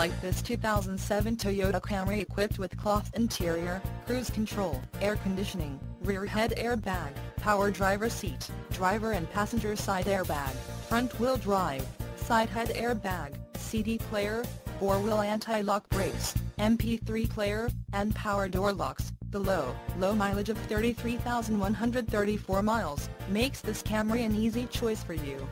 Like This 2007 Toyota Camry equipped with cloth interior, cruise control, air conditioning, rear head airbag, power driver seat, driver and passenger side airbag, front wheel drive, side head airbag, CD player, four-wheel anti-lock brakes, MP3 player, and power door locks. The low, low mileage of 33,134 miles makes this Camry an easy choice for you.